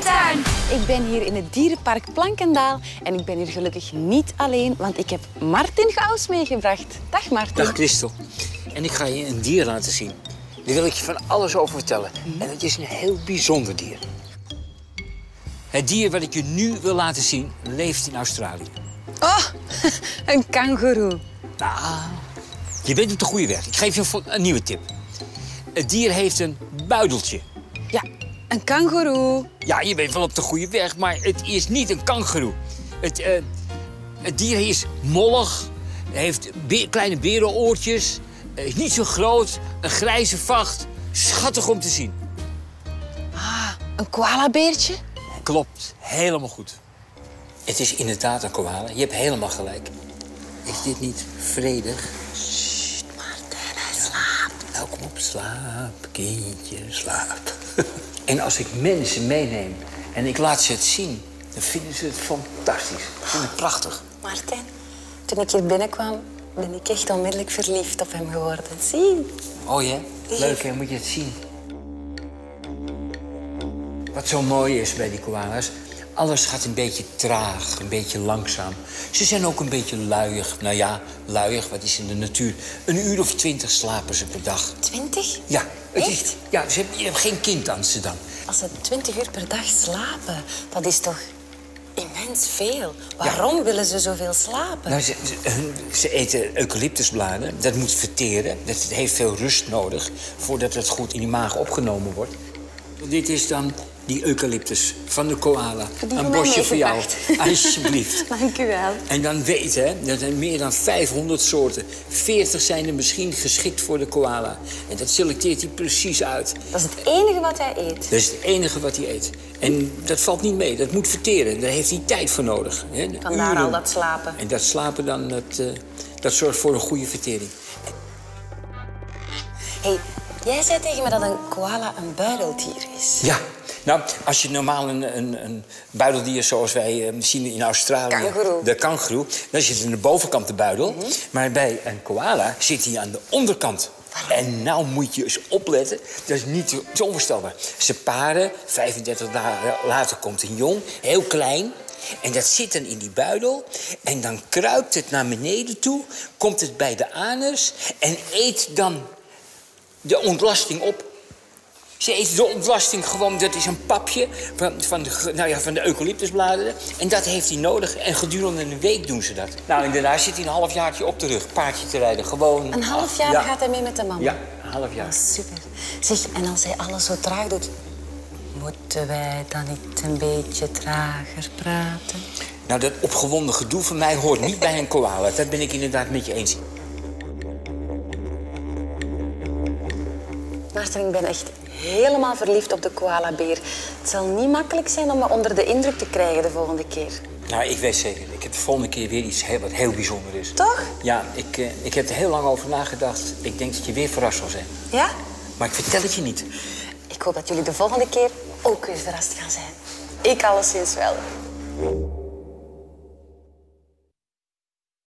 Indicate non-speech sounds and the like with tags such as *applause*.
tuin. Ik ben hier in het dierenpark Plankendaal en ik ben hier gelukkig niet alleen, want ik heb Martin Gauws meegebracht. Dag Martin. Dag Christel. En ik ga je een dier laten zien. Daar wil ik je van alles over vertellen. En het is een heel bijzonder dier. Het dier wat ik je nu wil laten zien, leeft in Australië. Oh, *laughs* een kangoeroe. Nou, je bent op de goede weg. Ik geef je een nieuwe tip. Het dier heeft een buideltje. Ja, een kangoeroe. Ja, je bent wel op de goede weg, maar het is niet een kangoeroe. Het, eh, het dier is mollig, heeft be- kleine berenoortjes, eh, is niet zo groot, een grijze vacht. Schattig om te zien. Een koalabeertje. Klopt, helemaal goed. Het is inderdaad een koala. Je hebt helemaal gelijk. Is dit niet vredig? Sst, Martin, hij slaapt. Nou, kom op, slaap, kindje, slaap. En als ik mensen meeneem en ik laat ze het zien... dan vinden ze het fantastisch. Ze vinden het prachtig. Martin, toen ik hier binnenkwam, ben ik echt onmiddellijk verliefd op hem geworden. Zie. Oh ja? Leuk, hè? Moet je het zien. Wat zo mooi is bij die koala's... alles gaat een beetje traag, een beetje langzaam. Ze zijn ook een beetje luiig. Nou ja, luiig, wat is in de natuur? Een uur of twintig slapen ze per dag. Twintig? Ja, het is, Echt? ja ze hebben, je hebt geen kind aan ze dan. Als ze twintig uur per dag slapen, dat is toch immens veel. Waarom willen ze zoveel slapen? Nou, ze, ze eten eucalyptusbladen. Dat moet verteren. Dat heeft veel rust nodig voordat het goed in die maag opgenomen wordt. Dit is dan die eucalyptus van de koala. Die Een bosje voor jou, *laughs* alsjeblieft. Dank u wel. En dan weten, hè, dat zijn meer dan 500 soorten. 40 zijn er misschien geschikt voor de koala. En dat selecteert hij precies uit. Dat is het enige wat hij eet. Dat is het enige wat hij eet. En dat valt niet mee, dat moet verteren. Daar heeft hij tijd voor nodig. Hè. Vandaar Uren. al dat slapen. En dat slapen dan, dat, eh, dat zorgt voor een goede vertering. hey, jij zei tegen me dat een koala een buideldier is. Ja, nou, als je normaal een, een, een buideldier zoals wij eh, zien in Australië... De kangoeroe, dan zit aan de bovenkant de buidel. Maar bij een koala zit hij aan de onderkant. En nou moet je eens opletten, dat is niet zo- zo onvoorstelbaar. Ze paren, 35 dagen later komt een jong, heel klein... En dat zit dan in die buidel. En dan kruipt het naar beneden toe, komt het bij de anus... en eet dan de ontlasting op. Ze eten de ontlasting gewoon, dat is een papje van, van, de, nou ja, van de eucalyptusbladeren. En dat heeft hij nodig. En gedurende een week doen ze dat. Nou, en daarna zit hij een halfjaartje op de rug, paardje te rijden. Gewoon. Een half jaar ja. gaat hij mee met de mama. Ja, een half jaar. Is super. Zeg, en als hij alles zo traag doet, moeten wij dan niet een beetje trager praten? Nou, dat opgewonden gedoe van mij hoort niet bij een koala. Dat ben ik inderdaad met je eens. Maarten, ik ben echt helemaal verliefd op de koalabeer. Het zal niet makkelijk zijn om me onder de indruk te krijgen de volgende keer. Nou, ik weet zeker. Ik heb de volgende keer weer iets heel, wat heel bijzonder is. Toch? Ja, ik, eh, ik heb er heel lang over nagedacht. Ik denk dat je weer verrast zal zijn. Ja? Maar ik vertel het je niet. Ik hoop dat jullie de volgende keer ook weer verrast gaan zijn. Ik alleszins wel.